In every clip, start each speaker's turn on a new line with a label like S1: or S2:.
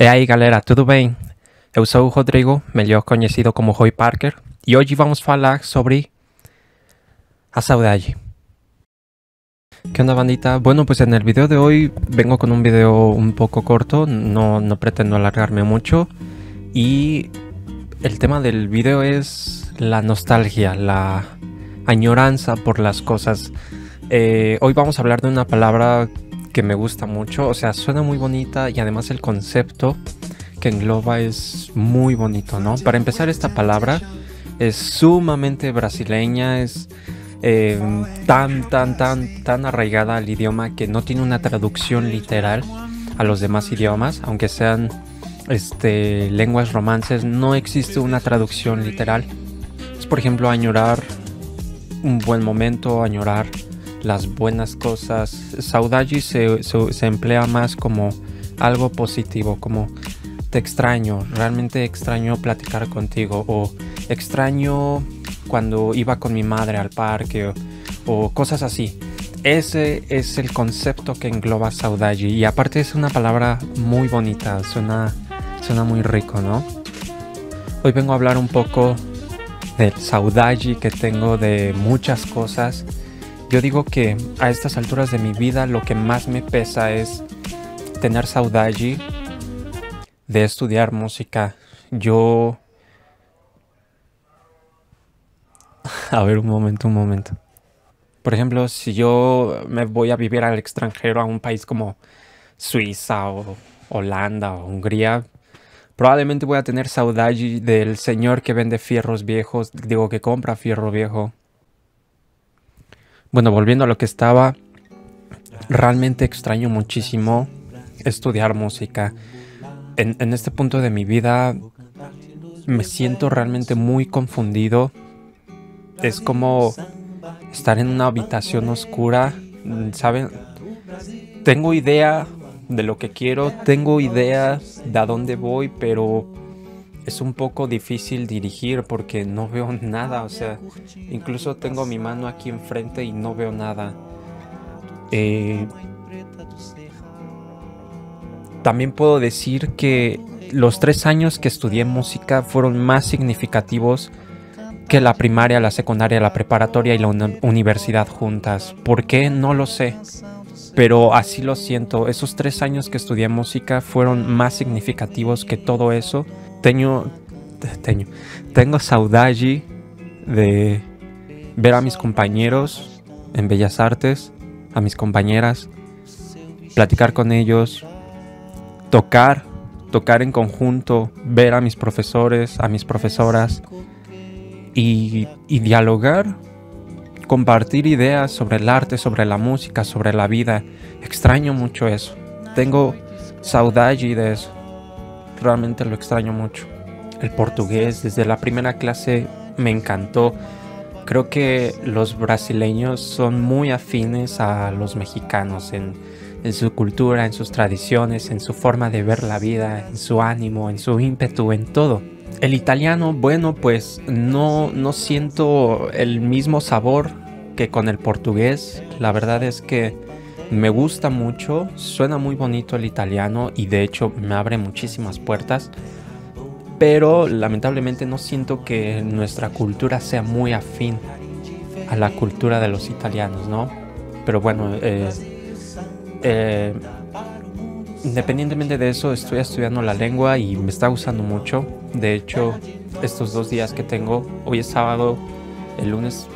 S1: E aí galera, tudo bem? Eu sou o Rodrigo, melhor conhecido como Roy Parker, e hoje vamos falar sobre a saudade. ¿Qué onda bandita? Bueno, pues en el video de hoy vengo con un video un poco corto, no, no pretendo alargarme mucho y el tema del video es la nostalgia, la añoranza por las cosas. Eh, hoy vamos a hablar de una palabra que me gusta mucho, o sea, suena muy bonita y además el concepto que engloba es muy bonito, ¿no? Para empezar, esta palabra es sumamente brasileña, es eh, tan, tan, tan, tan arraigada al idioma que no tiene una traducción literal a los demás idiomas, aunque sean este, lenguas romances, no existe una traducción literal. Es, por ejemplo, añorar un buen momento, añorar las buenas cosas. Saudade se, se, emplea más como algo positivo, como te extraño, realmente extraño platicar contigo o extraño cuando iba con mi madre al parque o, cosas así. Ese es el concepto que engloba saudade y aparte es una palabra muy bonita, suena, suena muy rico, ¿no? Hoy vengo a hablar un poco del saudade que tengo de muchas cosas. Yo digo que a estas alturas de mi vida lo que más me pesa es tener saudade de estudiar música. Yo... A ver, un momento, un momento. Por ejemplo, si yo me voy a vivir al extranjero, a un país como Suiza o Holanda o Hungría, probablemente voy a tener saudade del señor que vende fierros viejos, digo que compra fierro viejo. Bueno, volviendo a lo que estaba, realmente extraño muchísimo estudiar música. En, este punto de mi vida me siento realmente muy confundido. Es como estar en una habitación oscura, ¿saben? Tengo idea de lo que quiero, tengo idea de a dónde voy, pero es un poco difícil dirigir porque no veo nada, o sea, incluso tengo mi mano aquí enfrente y no veo nada. Eh, también puedo decir que los tres años que estudié música fueron más significativos que la primaria, la secundaria, la preparatoria y la universidad juntas. ¿Por qué? No lo sé. Pero así lo siento. Esos tres años que estudié música fueron más significativos que todo eso. Tengo, tengo, tengo saudade de ver a mis compañeros en Bellas Artes, a mis compañeras, platicar con ellos, tocar, tocar en conjunto, ver a mis profesores, a mis profesoras y, y, dialogar, compartir ideas sobre el arte, sobre la música, sobre la vida. Extraño mucho eso. Tengo saudade de eso. Realmente lo extraño mucho. El portugués desde la primera clase me encantó. Creo que los brasileños son muy afines a los mexicanos en, en su cultura, en sus tradiciones, en su forma de ver la vida, en su ánimo, en su ímpetu, en todo. El italiano, bueno, pues no, no siento el mismo sabor que con el portugués. La verdad es que me gusta mucho, suena muy bonito el italiano y de hecho me abre muchísimas puertas. Pero lamentablemente no siento que nuestra cultura sea muy afín a la cultura de los italianos, ¿no? Pero bueno, eh, eh, independientemente de eso, estoy estudiando la lengua y me está gustando mucho. De hecho, estos dos días que tengo, hoy es sábado, el lunes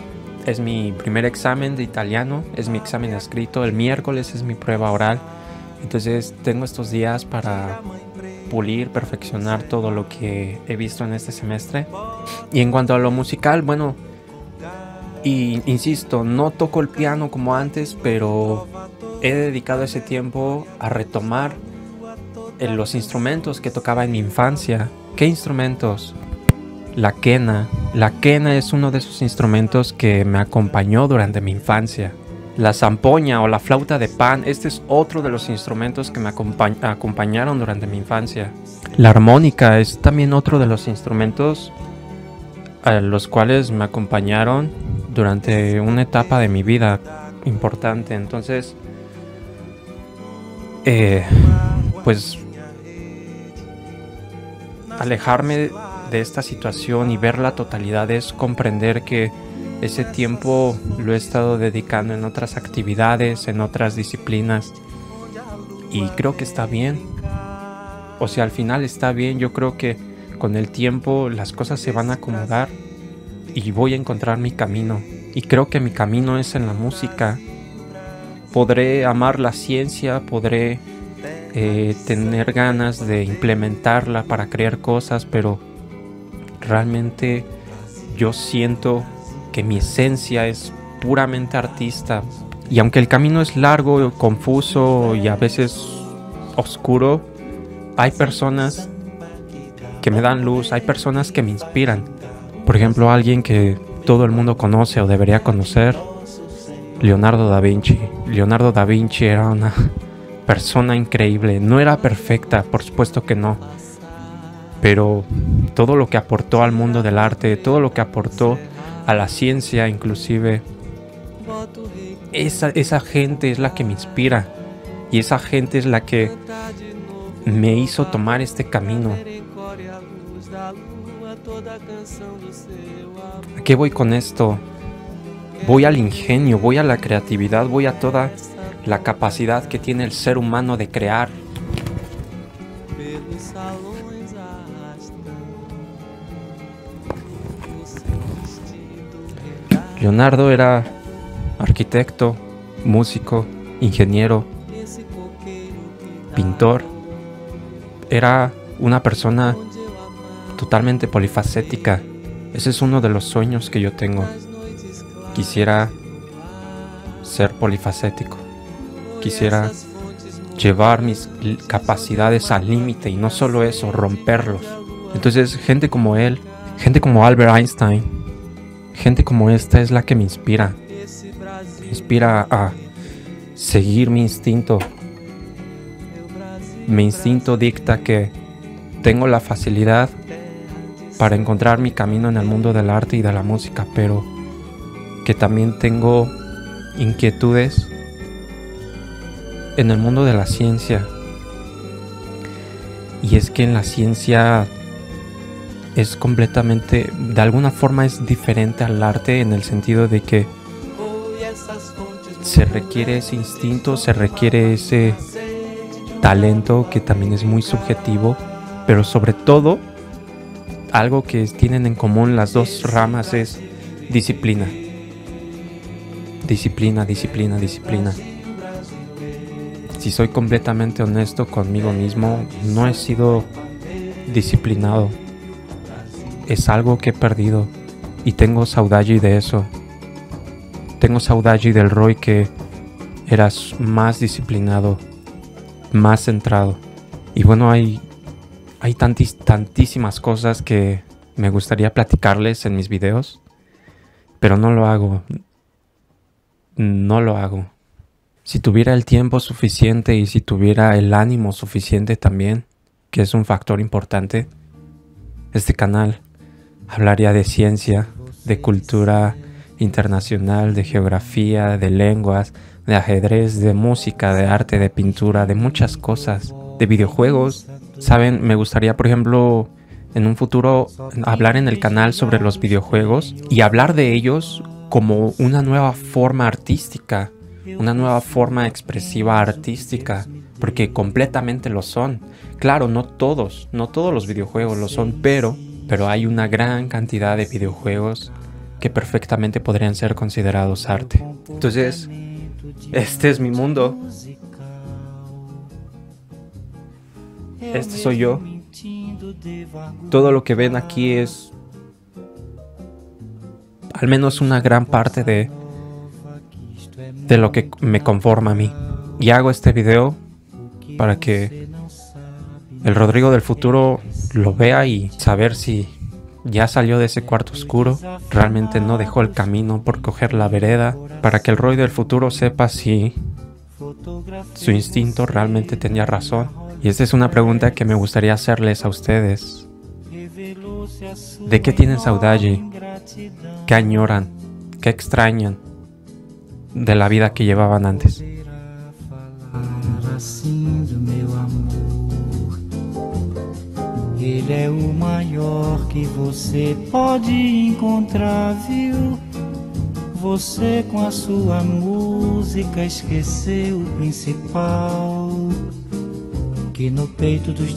S1: es mi primer examen de italiano, es mi examen escrito, el miércoles es mi prueba oral. Entonces tengo estos días para pulir, perfeccionar todo lo que he visto en este semestre. Y en cuanto a lo musical, bueno, y insisto, no toco el piano como antes, pero he dedicado ese tiempo a retomar los instrumentos que tocaba en mi infancia. ¿Qué instrumentos? La quena. La quena es uno de esos instrumentos que me acompañó durante mi infancia. La zampoña o la flauta de pan, este es otro de los instrumentos que me acompañ acompañaron durante mi infancia. La armónica es también otro de los instrumentos a los cuales me acompañaron durante una etapa de mi vida importante. Entonces, eh, pues alejarme de esta situación y ver la totalidad es comprender que ese tiempo lo he estado dedicando en otras actividades, en otras disciplinas y creo que está bien. O sea, al final está bien, yo creo que con el tiempo las cosas se van a acomodar y voy a encontrar mi camino. Y creo que mi camino es en la música. Podré amar la ciencia, podré eh, tener ganas de implementarla para crear cosas, pero realmente yo siento que mi esencia es puramente artista. Y aunque el camino es largo, confuso y a veces oscuro, hay personas que me dan luz, hay personas que me inspiran. Por ejemplo, alguien que todo el mundo conoce o debería conocer, Leonardo da Vinci. Leonardo da Vinci era una persona increíble. No era perfecta, por supuesto que no. Pero todo lo que aportó al mundo del arte, todo lo que aportó a la ciencia inclusive, esa, esa gente es la que me inspira. Y esa gente es la que me hizo tomar este camino. ¿A qué voy con esto? Voy al ingenio, voy a la creatividad, voy a toda la capacidad que tiene el ser humano de crear. Leonardo era arquitecto, músico, ingeniero, pintor. Era una persona totalmente polifacética. Ese es uno de los sueños que yo tengo. Quisiera ser polifacético. Quisiera llevar mis capacidades al límite y no solo eso, romperlos. Entonces, gente como él, gente como Albert Einstein, gente como esta es la que me inspira. Me inspira a seguir mi instinto. Mi instinto dicta que tengo la facilidad para encontrar mi camino en el mundo del arte y de la música, pero que también tengo inquietudes en el mundo de la ciencia. Y es que en la ciencia es completamente, de alguna forma es diferente al arte en el sentido de que se requiere ese instinto, se requiere ese talento que también es muy subjetivo, pero sobre todo algo que tienen en común las dos ramas es disciplina. Disciplina, disciplina, disciplina. Si soy completamente honesto conmigo mismo, no he sido disciplinado. Es algo que he perdido y tengo saudade de eso. Tengo saudade del Roy que eras más disciplinado, más centrado. Y bueno, hay hay tantísimas cosas que me gustaría platicarles en mis videos, pero no lo hago. No lo hago. Si tuviera el tiempo suficiente y si tuviera el ánimo suficiente también, que es un factor importante, este canal hablaría de ciencia, de cultura internacional, de geografía, de lenguas, de ajedrez, de música, de arte, de pintura, de muchas cosas, de videojuegos, Saben, me gustaría, por ejemplo, en un futuro hablar en el canal sobre los videojuegos y hablar de ellos como una nueva forma artística, una nueva forma expresiva artística, porque completamente lo son. Claro, no todos, no todos los videojuegos lo son, pero, pero hay una gran cantidad de videojuegos que perfectamente podrían ser considerados arte. Entonces, este es mi mundo Este soy yo. Todo lo que ven aquí es al menos una gran parte de, de lo que me conforma a mí. Y hago este video para que el Rodrigo del futuro lo vea y saber si ya salió de ese cuarto oscuro, realmente no dejó el camino por coger la vereda, para que el Roy del futuro sepa si su instinto realmente tenía razón y esta es una pregunta que me gustaría hacerles a ustedes. ¿De qué tienen saudade? ¿Qué añoran? ¿Qué extrañan de la vida que llevaban antes?
S2: Ele é o maior que você pode encontrar, viu? Você com a sua música esqueceu o principal. Que no peito dos